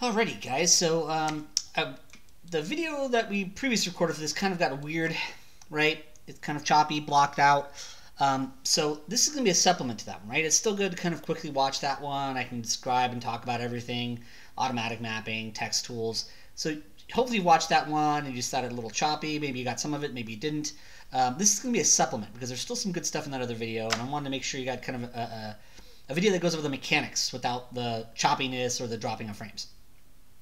Alrighty, guys. So um, uh, the video that we previously recorded for this kind of got weird, right? It's kind of choppy, blocked out. Um, so this is going to be a supplement to that one, right? It's still good to kind of quickly watch that one. I can describe and talk about everything, automatic mapping, TexTools. So hopefully you watched that one and you just thought it a little choppy. Maybe you got some of it, maybe you didn't. Um, this is going to be a supplement because there's still some good stuff in that other video, and I wanted to make sure you got kind of a, a, a video that goes over the mechanics without the choppiness or the dropping of frames.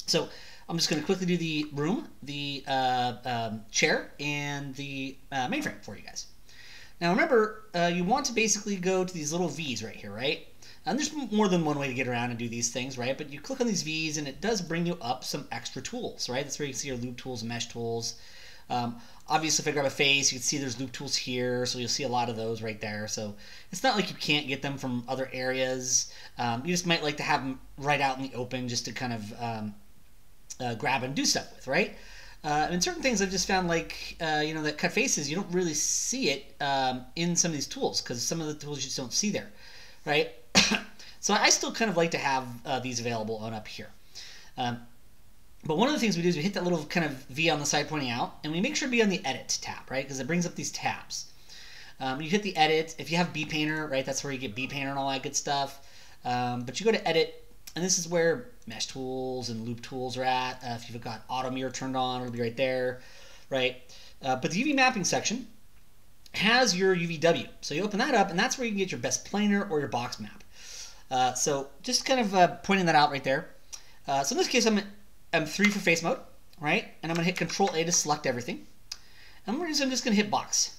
So I'm just going to quickly do the room, the uh, um, chair, and the uh, mainframe for you guys. Now remember, uh, you want to basically go to these little V's right here, right? And there's more than one way to get around and do these things, right? But you click on these V's and it does bring you up some extra tools, right? That's where you can see your loop tools, and mesh tools. Um, obviously, if I grab a face, you can see there's loop tools here, so you'll see a lot of those right there. So it's not like you can't get them from other areas. Um, you just might like to have them right out in the open just to kind of um, uh, grab and do stuff with, right? Uh, and certain things I've just found, like uh, you know, that cut faces, you don't really see it um, in some of these tools because some of the tools you just don't see there, right? so I still kind of like to have uh, these available on up here. Um, but one of the things we do is we hit that little kind of V on the side pointing out, and we make sure to be on the Edit tab, right? Because it brings up these tabs. Um, you hit the Edit. If you have BPainter, right, that's where you get BPainter and all that good stuff. Um, but you go to Edit, and this is where mesh tools and loop tools are at. Uh, if you've got auto mirror turned on, it'll be right there, right? Uh, but the UV mapping section has your UVW. So you open that up, and that's where you can get your best planar or your box map. Uh, so just kind of uh, pointing that out right there. Uh, so in this case, I'm, I'm 3 for face mode, right? And I'm going to hit Control A to select everything. And I'm just going to hit box.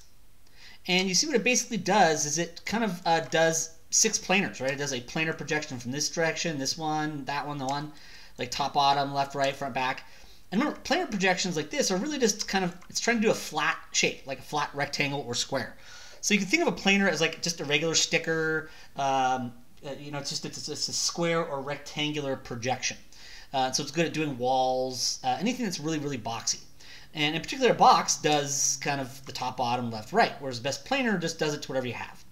And you see what it basically does is it kind of uh, does six planers, right? It does a planar projection from this direction, this one, that one, the one, like top, bottom, left, right, front, back. And remember, planar projections like this are really just kind of, it's trying to do a flat shape, like a flat rectangle or square. So you can think of a planar as like just a regular sticker, um, uh, you know, it's just it's, it's, a square or rectangular projection. Uh, so it's good at doing walls, uh, anything that's really, really boxy. And in particular, a box does kind of the top, bottom, left, right, whereas best planar just does it to whatever you have.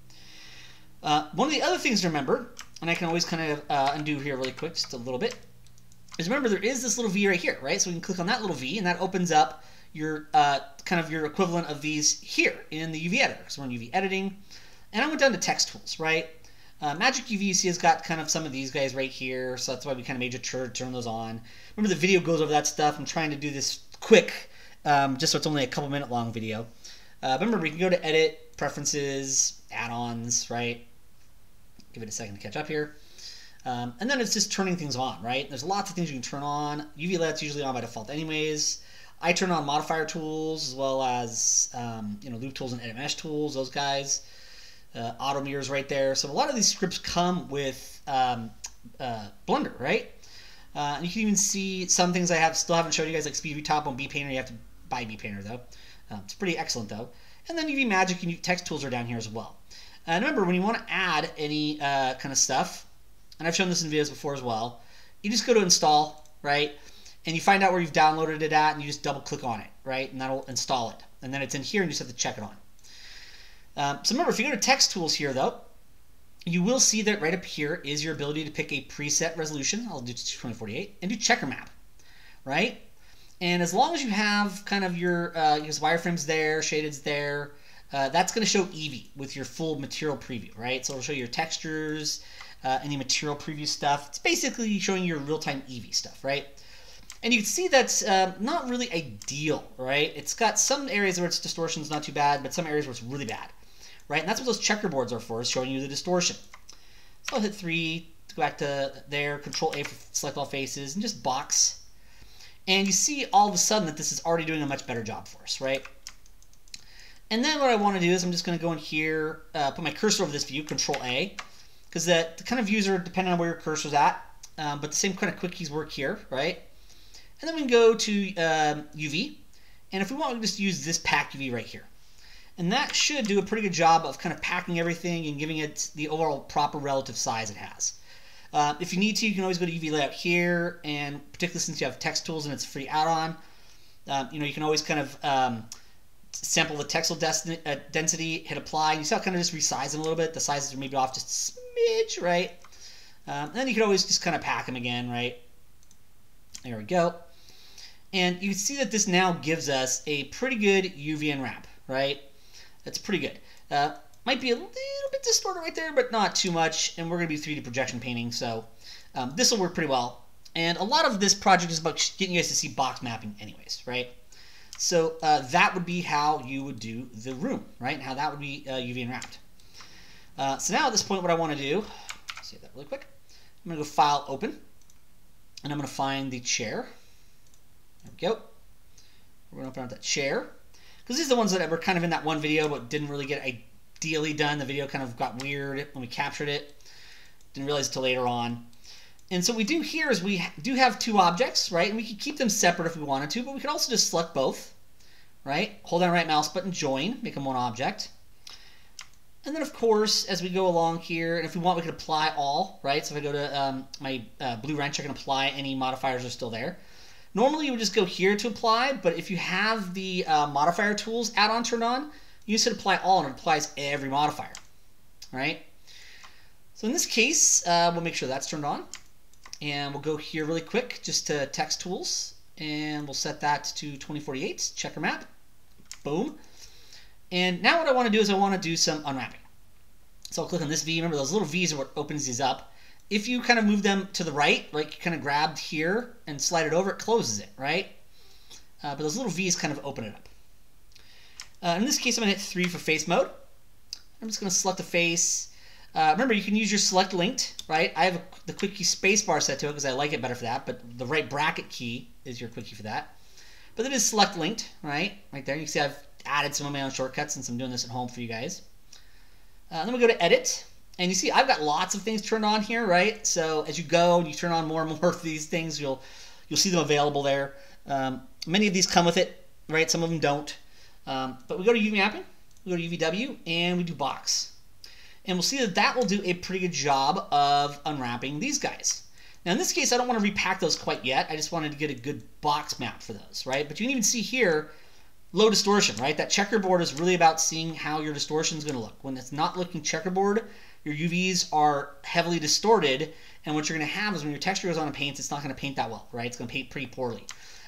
Uh, one of the other things to remember, and I can always kind of uh, undo here really quick, just a little bit, is remember there is this little V right here, right? So we can click on that little V, and that opens up your uh, kind of your equivalent of these here in the UV editor. So we're in UV editing, and I went down to TexTools, right? Uh, Magic UV see has got kind of some of these guys right here, so that's why we kind of made sure to turn those on. Remember the video goes over that stuff. I'm trying to do this quick, um, just so it's only a couple minute long video. Uh, remember, we can go to edit, preferences, add-ons, right? Give it a second to catch up here. Um, and then it's just turning things on, right? There's lots of things you can turn on. UV LED's usually on by default anyways. I turn on modifier tools as well as um, you know loop tools and edit mesh tools, those guys. Uh, auto mirrors right there. So a lot of these scripts come with um, uh, Blender, right? Uh, and you can even see some things I have still haven't showed you guys, like Speed Top on BPainter. You have to buy BPainter though. Um, it's pretty excellent though. And then UV Magic and TexTools are down here as well. And remember, when you want to add any uh, kind of stuff, and I've shown this in videos before as well, you just go to install, right? And you find out where you've downloaded it at, and you just double click on it, right? And that'll install it. And then it's in here, and you just have to check it on. Um, so remember, if you go to TexTools here, though, you will see that right up here is your ability to pick a preset resolution. I'll do 2048 and do checker map, right? And as long as you have kind of your uh, wireframes there, shadeds there, uh, that's going to show Eevee with your full material preview, right? So it'll show your textures, uh, any material preview stuff. It's basically showing your real-time Eevee stuff, right? And you can see that's uh, not really ideal, right? It's got some areas where its distortion is not too bad, but some areas where it's really bad, right? And that's what those checkerboards are for, is showing you the distortion. So I'll hit 3 to go back to there, Control A for select all faces, and just box. And you see all of a sudden that this is already doing a much better job for us, right? And then what I want to do is I'm just going to go in here, uh, put my cursor over this view, Control A, because the, the kind of are depending on where your cursor's at, um, but the same kind of quickies work here, right? And then we can go to um, UV, and if we want, we can just use this pack UV right here. And that should do a pretty good job of kind of packing everything and giving it the overall proper relative size it has. Uh, if you need to, you can always go to UV layout here, and particularly since you have TexTools and it's a free add-on, um, you know, you can always kind of um, sample the texel uh, density, hit apply, you see how kind of just resize them a little bit. The sizes are maybe off just smidge, right? Um, and then you can always just kind of pack them again, right? There we go. And you see that this now gives us a pretty good UV unwrap, right? That's pretty good. Uh, might be a little bit distorted right there, but not too much. And we're going to be 3D projection painting, so um, this will work pretty well. And a lot of this project is about getting you guys to see box mapping anyways, right? So uh, that would be how you would do the room, right? How that would be uh, UV unwrapped. Uh, so now at this point, what I want to do, save that really quick. I'm going to go File, Open, and I'm going to find the chair. There we go. We're going to open up that chair. Because these are the ones that were kind of in that one video, but didn't really get ideally done. The video kind of got weird when we captured it. Didn't realize until later on. And so we do here is we do have two objects, right? And we could keep them separate if we wanted to, but we could also just select both, right? Hold down right mouse button, join, make them one object. And then, of course, as we go along here, and if we want, we could apply all, right? So if I go to um, my uh, blue wrench, I can apply any modifiers are still there. Normally, you would just go here to apply, but if you have the uh, modifier tools add-on turned on, you hit apply all, and it applies every modifier, right? So in this case, uh, we'll make sure that's turned on. And we'll go here really quick, just to TexTools, and we'll set that to 2048, checker map. Boom. And now what I want to do is I want to do some unwrapping. So I'll click on this V. Remember, those little V's are what opens these up. If you kind of move them to the right, like you kind of grabbed here and slide it over, it closes it, right? Uh, but those little V's kind of open it up. Uh, in this case, I'm to hit 3 for face mode. I'm just going to select a face. Uh, remember, you can use your select linked, right? I have a, the quick key spacebar set to it because I like it better for that, but the right bracket key is your quick key for that. But it is select linked, right? Right there. You can see I've added some of my own shortcuts since I'm doing this at home for you guys. Uh, then we go to edit. And you see I've got lots of things turned on here, right? So as you go and you turn on more and more of these things, you'll you'll see them available there. Um, many of these come with it, right? Some of them don't. Um, but we go to UV mapping, we go to UVW, and we do box. And we'll see that that will do a pretty good job of unwrapping these guys. Now in this case, I don't want to repack those quite yet. I just wanted to get a good box map for those, right? But you can even see here, low distortion, right? That checkerboard is really about seeing how your distortion is going to look. When it's not looking checkerboard, your UVs are heavily distorted, and what you're going to have is when your texture goes on and paints, it's not going to paint that well, right? It's going to paint pretty poorly.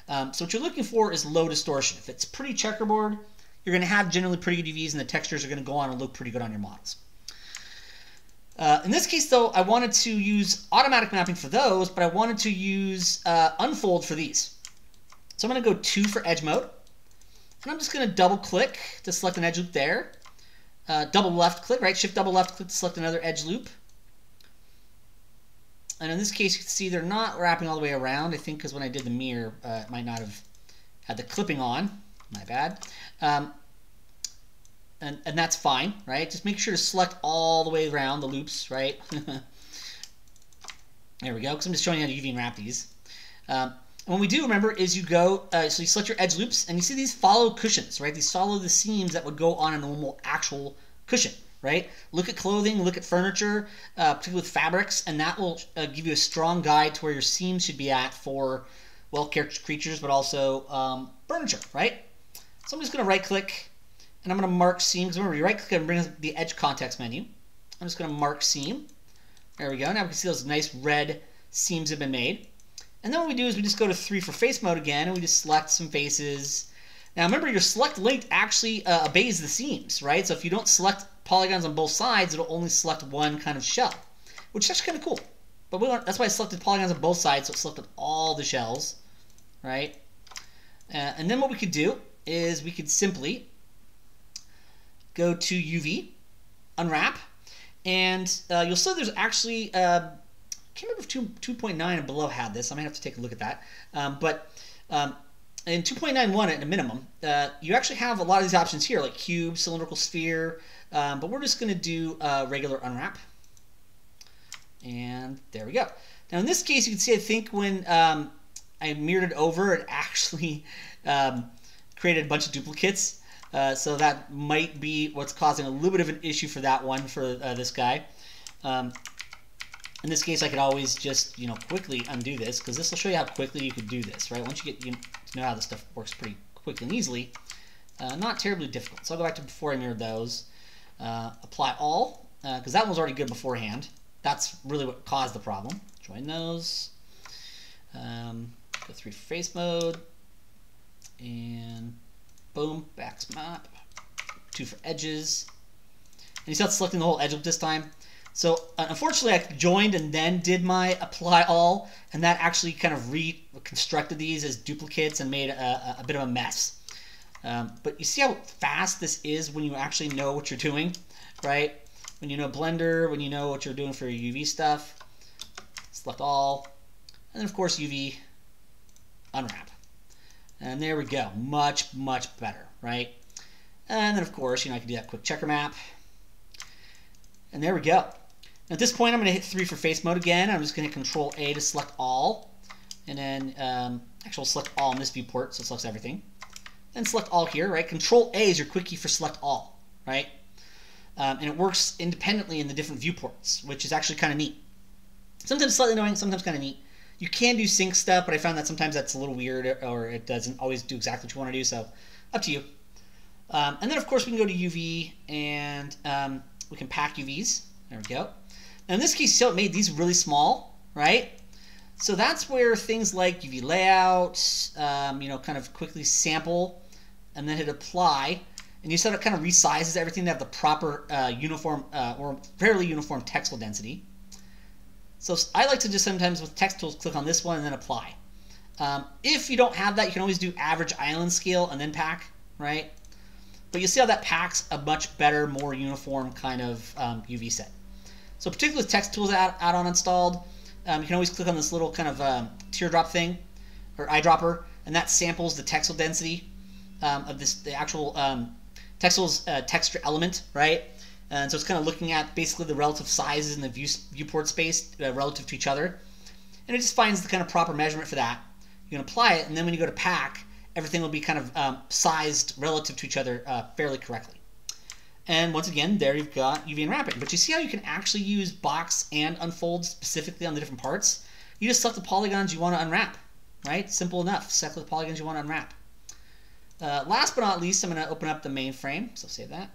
Um, so what you're looking for is low distortion. If it's pretty checkerboard, you're going to have generally pretty good UVs, and the textures are going to go on and look pretty good on your models. Uh, in this case, though, I wanted to use automatic mapping for those, but I wanted to use uh, unfold for these. So I'm going to go 2 for edge mode. And I'm just going to double click to select an edge loop there. Uh, double left click, right? Shift double left click to select another edge loop. And in this case, you can see they're not wrapping all the way around. I think because when I did the mirror, uh, it might not have had the clipping on. My bad. Um, and, and that's fine, right? Just make sure to select all the way around the loops, right? there we go, because I'm just showing you how to UV wrap these. Um, and what we do, remember, is you go, uh, so you select your edge loops, and you see these follow cushions, right? These follow the seams that would go on a normal actual cushion, right? Look at clothing, look at furniture, uh, particularly with fabrics, and that will uh, give you a strong guide to where your seams should be at for well-cared creatures, but also um, furniture, right? So I'm just going to right-click, and I'm going to mark seam, because remember, you right-click and bring up the edge context menu. I'm just going to mark seam. There we go. Now we can see those nice red seams have been made. And then what we do is we just go to 3 for face mode again, and we just select some faces. Now remember, your select linked actually uh, obeys the seams, right? So if you don't select polygons on both sides, it'll only select one kind of shell, which is actually kind of cool. But we that's why I selected polygons on both sides, so it selected all the shells, right? Uh, and then what we could do is we could simply go to UV, unwrap, and uh, you'll see there's actually uh, can't remember if 2, 2.9 and below had this. I might have to take a look at that. Um, but um, in 2.91 at a minimum, uh, you actually have a lot of these options here, like cube, cylindrical sphere. Um, but we're just going to do a regular unwrap. And there we go. Now in this case, you can see, I think when um, I mirrored it over, it actually um, created a bunch of duplicates. Uh, so that might be what's causing a little bit of an issue for that one for uh, this guy. Um, in this case, I could always just, you know, quickly undo this, because this will show you how quickly you could do this, right? Once you get you know how this stuff works pretty quickly and easily, uh, not terribly difficult. So I'll go back to before I mirrored those. Uh, apply all, because uh, that one was already good beforehand. That's really what caused the problem. Join those. Um, Go for face mode. And boom, back map. Two for edges. And you start selecting the whole edge loop this time. So uh, unfortunately, I joined and then did my apply all, and that actually kind of reconstructed these as duplicates and made a, a bit of a mess. Um, but you see how fast this is when you actually know what you're doing, right? When you know Blender, when you know what you're doing for your UV stuff. Select all, and then of course UV unwrap. And there we go, much, much better, right? And then of course, you know, I can do that quick checker map. And there we go. At this point, I'm going to hit 3 for face mode again. I'm just going to hit Control A to select all. And then, um, actually, select all in this viewport, so it selects everything. Then select all here, right? Control A is your quick key for select all, right? Um, and it works independently in the different viewports, which is actually kind of neat. Sometimes slightly annoying, sometimes kind of neat. You can do sync stuff, but I found that sometimes that's a little weird or it doesn't always do exactly what you want to do, so up to you. Um, and then, of course, we can go to UV and um, we can pack UVs. There we go. Now in this case, so it made these really small, right? So that's where things like UV layout, um, you know, kind of quickly sample and then hit apply. And you saw it kind of resizes everything to have the proper uh, uniform uh, or fairly uniform texel density. So I like to just sometimes with TexTools click on this one and then apply. Um, if you don't have that, you can always do average island scale and then pack, right? But you see how that packs a much better, more uniform kind of um, UV set. So particularly with TexTools add-on installed, um, you can always click on this little kind of um, teardrop thing or eyedropper, and that samples the texel density um, of this the actual um, texel's uh, texture element, right? And so it's kind of looking at basically the relative sizes in the view, viewport space uh, relative to each other, and it just finds the kind of proper measurement for that. You can apply it, and then when you go to pack, everything will be kind of um, sized relative to each other uh, fairly correctly. And once again, there you've got UV unwrapping. But you see how you can actually use box and unfold specifically on the different parts? You just select the polygons you want to unwrap, right? Simple enough. Select the polygons you want to unwrap. Uh, last but not least, I'm going to open up the main frame. So save that.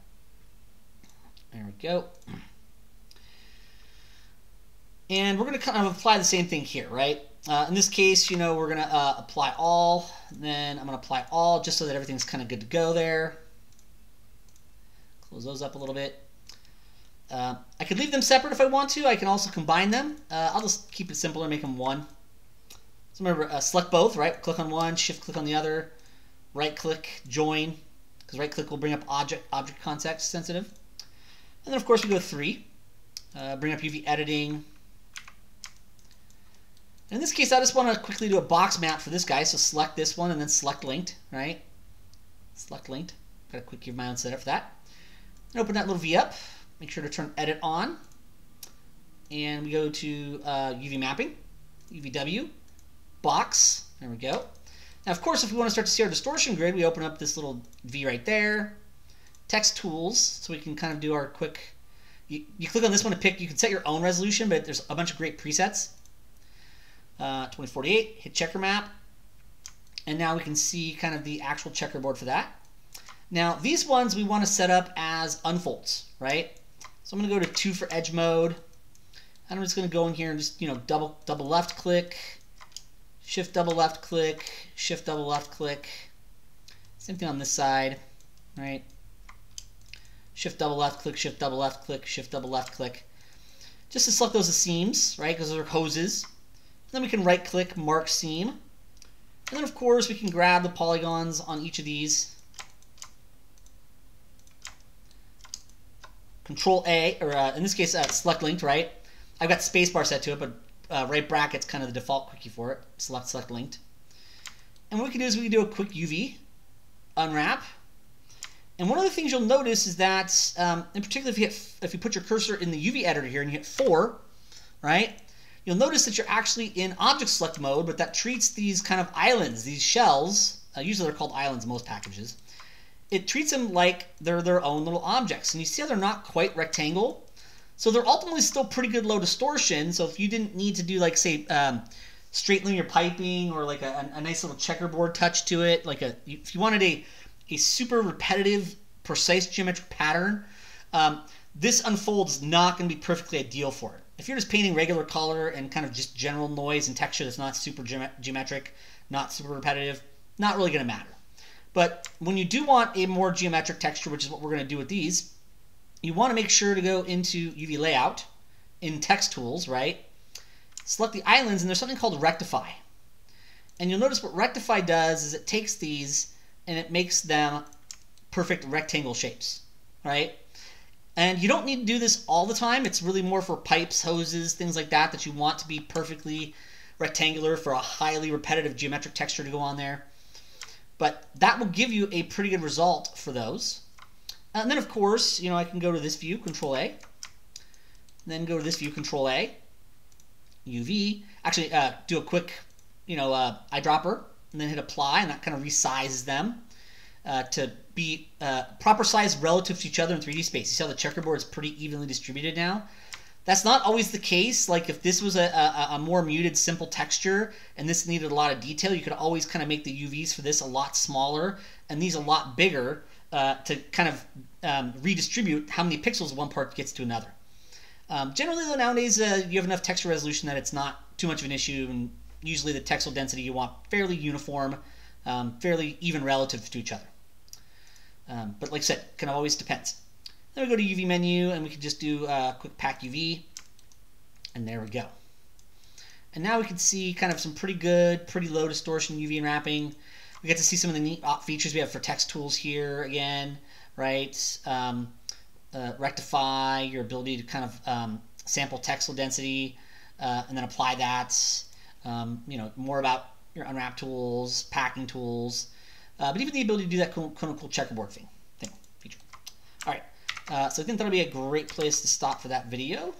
There we go. And we're going to kind of apply the same thing here, right? Uh, in this case, you know, we're going to uh, apply all. Then I'm going to apply all just so that everything's kind of good to go there. Close those up a little bit. Uh, I could leave them separate if I want to. I can also combine them. Uh, I'll just keep it simple and make them one. So remember, uh, select both, right? Click on one, shift click on the other, right click, join, because right click will bring up object object context sensitive. And then of course we go three, uh, bring up UV editing. In this case, I just want to quickly do a box map for this guy. So select this one and then select linked, right? Select linked. Got a quick give my own setup for that. And open that little V up. Make sure to turn edit on. And we go to uh, UV mapping, UVW, box. There we go. Now, of course, if we want to start to see our distortion grid, we open up this little V right there. TexTools, so we can kind of do our quick. You, you click on this one to pick. You can set your own resolution, but there's a bunch of great presets. Uh, 2048, hit checker map. And now we can see kind of the actual checkerboard for that. Now, these ones we want to set up as unfolds, right? So I'm going to go to two for edge mode. And I'm just going to go in here and just, you know, double, double left click, shift double left click, shift double left click. Same thing on this side, right? Shift double left click, shift double left click, shift double left click. Just to select those as seams, right? Because those are hoses. Then we can right click, mark seam. And then of course we can grab the polygons on each of these Control A, or uh, in this case, uh, select linked, right? I've got spacebar set to it, but uh, right bracket's kind of the default quickie for it. Select select linked. And what we can do is we can do a quick UV unwrap. And one of the things you'll notice is that, um, in particular, if you hit, if you put your cursor in the UV editor here and you hit four, right? You'll notice that you're actually in object select mode, but that treats these kind of islands, these shells. Uh, usually they're called islands in most packages it treats them like they're their own little objects. And you see how they're not quite rectangle? So they're ultimately still pretty good low distortion. So if you didn't need to do like say um, straight linear piping or like a, a, nice little checkerboard touch to it, like a if you wanted a a super repetitive, precise geometric pattern, um, this unfolds not going to be perfectly ideal for it. If you're just painting regular color and kind of just general noise and texture that's not super geometric, not super repetitive, not really going to matter. But when you do want a more geometric texture, which is what we're going to do with these, you want to make sure to go into UV layout in TexTools, right? Select the islands, and there's something called rectify. And you'll notice what rectify does is it takes these and it makes them perfect rectangle shapes, right? And you don't need to do this all the time. It's really more for pipes, hoses, things like that that you want to be perfectly rectangular for a highly repetitive geometric texture to go on there. But that will give you a pretty good result for those. And then, of course, you know, I can go to this view, Control A. Then go to this view, Control A. UV. Actually, uh, do a quick, you know, uh, eyedropper, and then hit Apply, and that kind of resizes them uh, to be uh, proper size relative to each other in 3D space. You see how the checkerboard is pretty evenly distributed now? That's not always the case. Like if this was a, a, a, more muted, simple texture and this needed a lot of detail, you could always kind of make the UVs for this a lot smaller and these a lot bigger uh, to kind of um, redistribute how many pixels one part gets to another. Um, generally, though, nowadays uh, you have enough texture resolution that it's not too much of an issue, and usually the texel density you want fairly uniform, um, fairly even relative to each other. Um, but like I said, kind of always depends. Then we go to UV menu and we can just do a quick pack UV. And there we go. And now we can see kind of some pretty good, pretty low distortion UV wrapping. We get to see some of the neat features we have for TexTools here again, right? Um, uh, rectify, your ability to kind of um, sample texel density uh, and then apply that. Um, you know, more about your unwrap tools, packing tools, uh, but even the ability to do that cool checkerboard thing, thing feature. All right. Uh, so I think that'll be a great place to stop for that video.